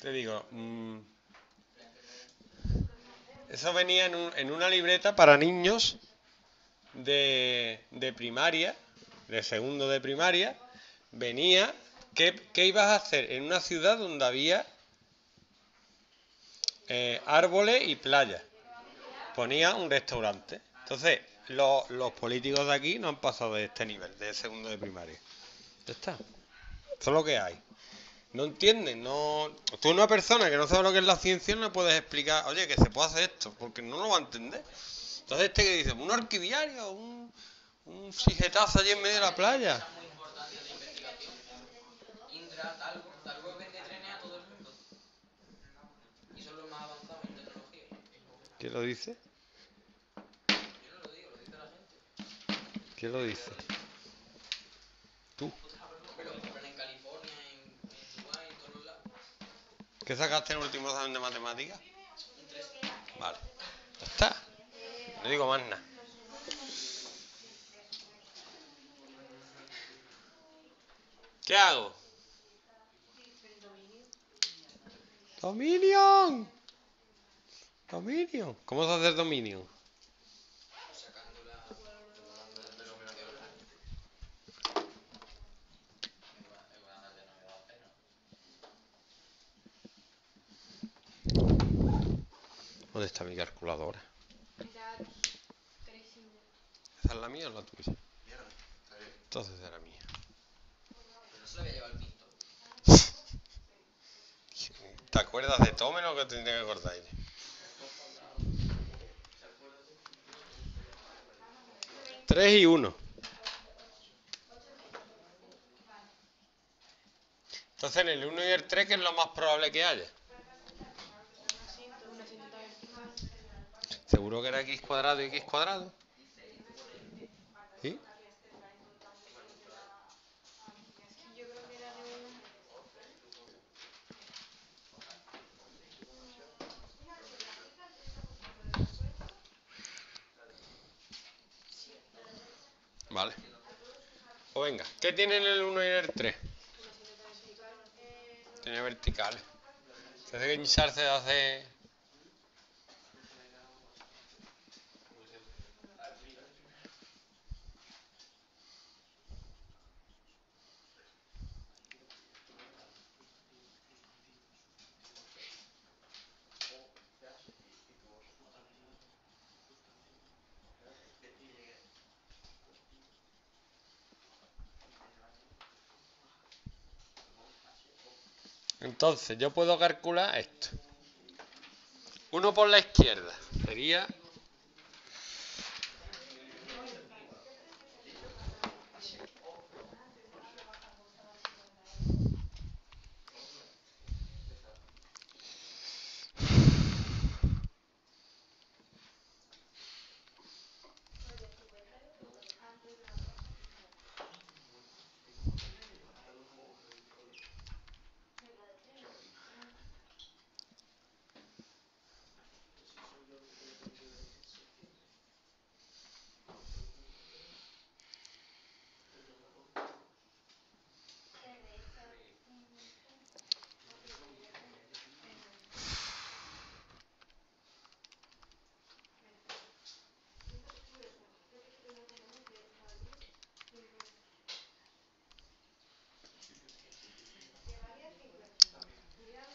Te digo, mm, eso venía en, un- en una libreta para niños de, de primaria, de segundo de primaria. Venía, ¿qué, qué ibas a hacer en una ciudad donde había eh, árboles y playas? Ponía un restaurante. Entonces, lo- los políticos de aquí no han pasado de este nivel, de segundo de primaria. Ya está. Eso es lo que hay. No entienden, no. Tú una persona que no sabe lo que es la ciencia no puedes explicar, oye, que se puede hacer esto, porque no lo va a entender. Entonces este que dice, un arquidiario, un, un sijetazo allí en medio de la playa. ¿Quién lo dice? Yo no lo digo, lo dice la gente. ¿Quién lo dice? Tú. ¿Qué sacaste en el último examen de matemáticas? Un 3. Vale. Ya está. No digo más nada. ¿Qué hago? Dominion. Dominion. ¿Cómo se hace Dominion? Está mi calculadora? Era 3 y medio. ¿Esa es la mía o la tuya? Entonces era mía. Pero no se lo había llevado el pinto. ¿Te acuerdas de todo menos que te tendría que acordar? Tres y uno. Entonces en el 1 y el 3, ¿qué es lo más probable que haya? Seguro que era x cuadrado y x cuadrado. ¿Sí? Vale. Pues venga, ¿qué tienen el 1 y el 3? Tiene verticales. Se hace hace... Entonces, yo puedo calcular esto. Uno por la izquierda sería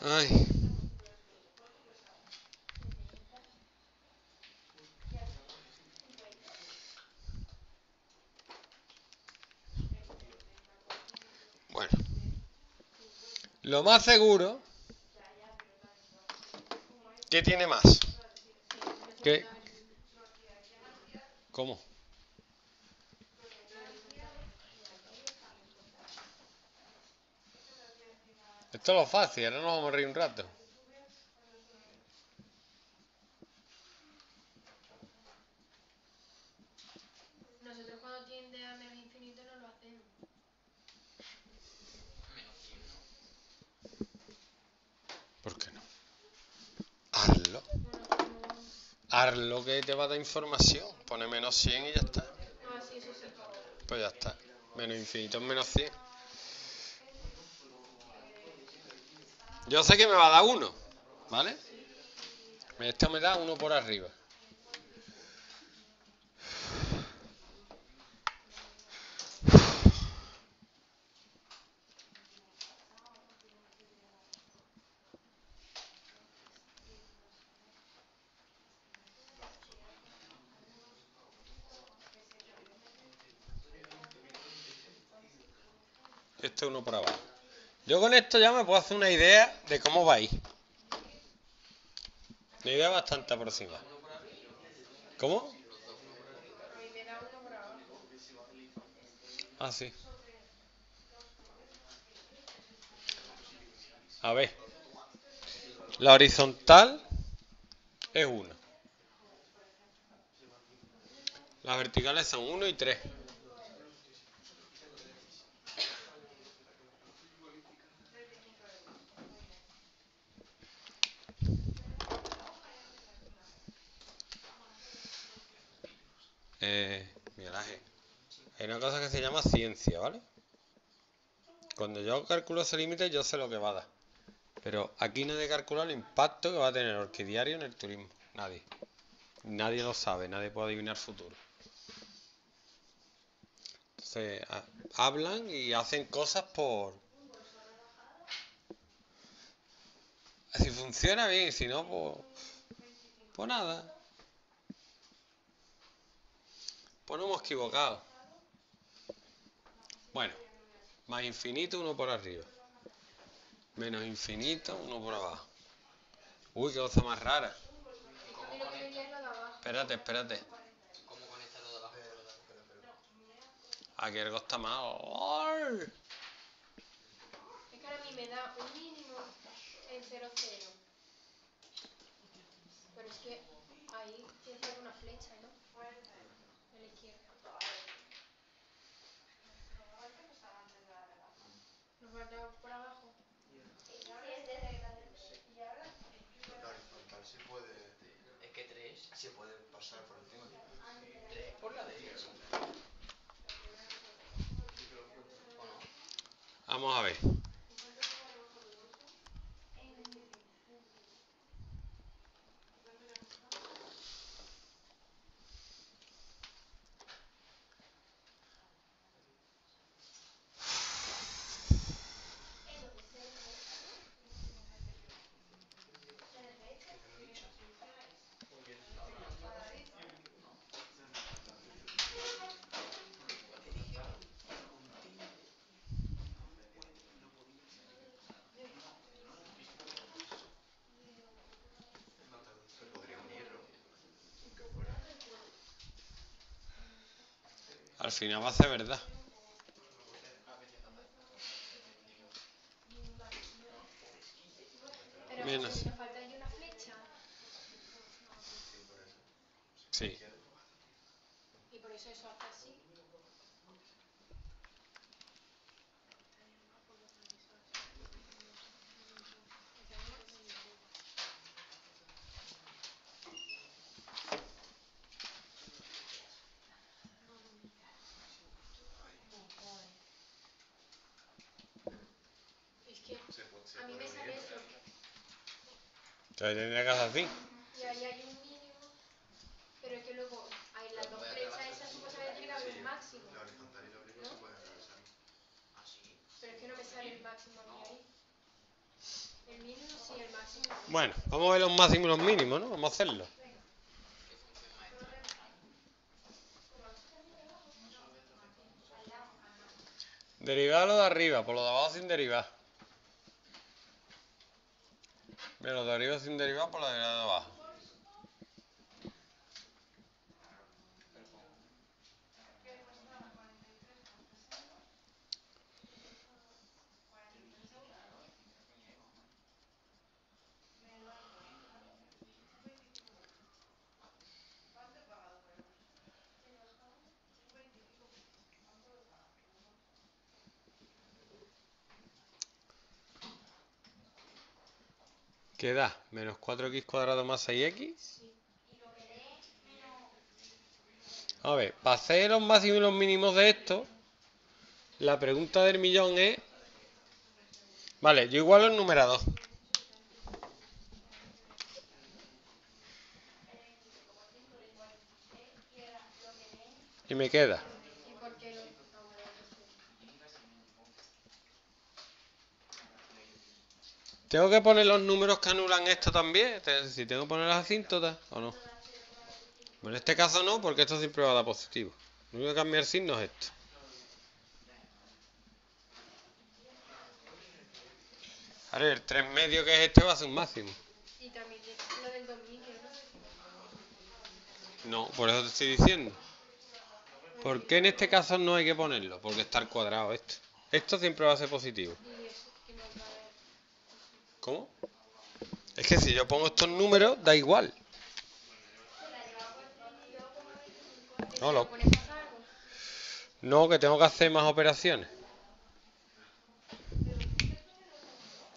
Ay. Bueno. Lo más seguro. ¿Qué tiene más? ¿Qué? ¿Cómo? Esto es lo fácil, ahora nos vamos a reír un rato. Nosotros cuando tiende a menos infinito no lo hacemos. Menos 100, ¿no? ¿Por qué no? Hazlo. Bueno, como. Hazlo que te va a dar información. Pone menos 100 y ya está. Pues ya está. Menos infinito es menos 100. Yo sé que me va a dar uno, ¿vale? Esto me da uno por arriba. Esto es uno por abajo. Yo con esto ya me puedo hacer una idea de cómo va a. Una idea bastante aproximada. ¿Cómo? Ah, sí. A ver. La horizontal es 1. Las verticales son 1 y 3. Eh, Miguel Ángel, hay una cosa que se llama ciencia, ¿vale? Cuando yo calculo ese límite, yo sé lo que va a dar. Pero aquí nadie calcula el impacto que va a tener Orquidiario en el turismo. Nadie. Nadie lo sabe, nadie puede adivinar el futuro. Entonces, ha- hablan y hacen cosas por... Si funciona bien, si no, pues... Pues nada. Pues no hemos equivocado. Bueno, más infinito uno por arriba. Menos infinito uno por abajo. Uy, qué cosa más rara. Espérate, espérate. Aquí algo está mal. Es que ahora a mí me da un mínimo en 0, 0. Pero es que ahí tiene que haber una flecha, ¿no? En la izquierda. Puede, Es que 3. sí puede pasar por encima. 3 por la derecha. Vamos a ver. Se podría unir, ¿no? Al final va a ser verdad. Pero Menos. si nos falta ahí una flecha. Sí. Y por eso eso hace así. Es que Se puede, se a mí me sale eso. Entonces tendría que hacer así. Y ahí hay un mínimo. Pero es que luego hay las dos flechas esas supuestamente tiene que haber un máximo. La horizontal y la ¿No? se pueden atravesar. Así. Pero es que no me sale el máximo a mí ahí. El mínimo sí, el máximo. no. Bueno, vamos a ver los máximos y los mínimos, ¿no? Vamos a hacerlo. ¿Qué función maestra? Derivar lo de arriba, por lo de abajo sin derivar. Mira, lo de arriba sin derivar por la de abajo. ¿Qué da? ¿Menos 4x cuadrado más 6x? A ver, para hacer los máximos y los mínimos de esto, la pregunta del millón es... Vale, yo igualo el numerador. Y me queda ¿Tengo que poner los números que anulan esto también? Si tengo que poner las asíntotas o no. Bueno, en este caso no, porque esto siempre va a dar positivo. Lo único que cambia el signo es esto. Ahora, el 3 medio que es este va a ser un máximo. Y también lo del 2000, que no No, por eso te estoy diciendo. ¿Por qué en este caso no hay que ponerlo? Porque está al cuadrado esto. Esto siempre va a ser positivo. Y eso, que nos va a ver. ¿Cómo? Es que si yo pongo estos números, da igual. No, lo- no, que tengo que hacer más operaciones.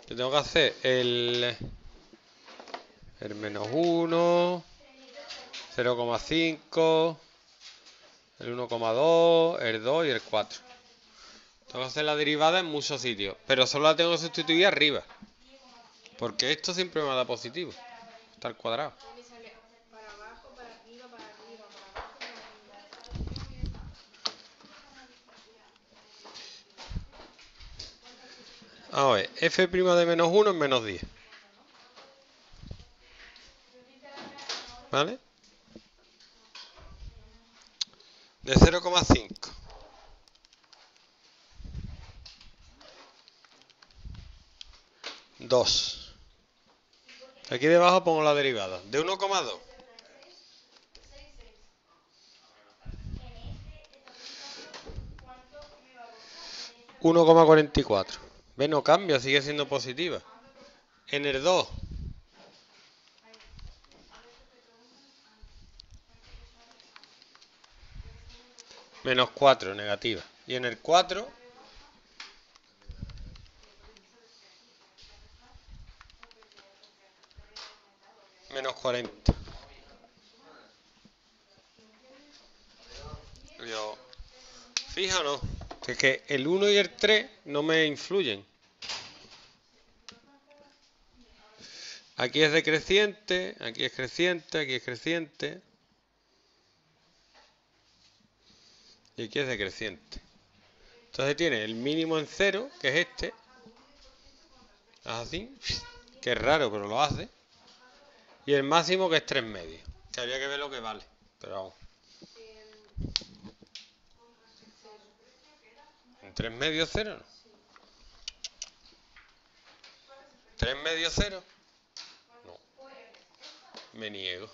Que tengo que hacer el, el menos 1, 0,5, el 1,2, el 2 y el 4. Tengo que hacer la derivada en muchos sitios, pero solo la tengo que sustituir arriba. Porque esto siempre me da positivo. Está al cuadrado. A ver, f' de menos 1 es menos 10. ¿Vale? De 0,5. Dos. Aquí debajo pongo la derivada. De 1,2. Uno coma cuarenta y cuatro. ¿Ves? No cambia, sigue siendo positiva. En el 2. Menos 4, negativa. Y en el 4. Menos 40. Yo, no, que, que el 1 y el 3 no me influyen. Aquí es decreciente, aquí es creciente, aquí es creciente. Y aquí es decreciente. Entonces tiene el mínimo en cero, que es este. Haz así, que es raro, pero lo hace. Y el máximo que es 3 medios. Que habría que ver lo que vale. Pero vamos. ¿En 3 medios cero no? ¿3 medios cero? No. Me niego.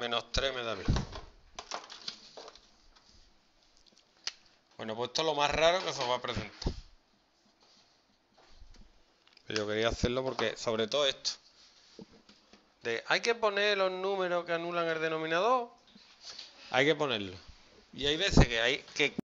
Menos 3 me da mí. Bueno, pues esto es lo más raro que se os va a presentar. Pero yo quería hacerlo porque, sobre todo esto. De, hay que poner los números que anulan el denominador. Hay que ponerlo. Y hay veces que hay que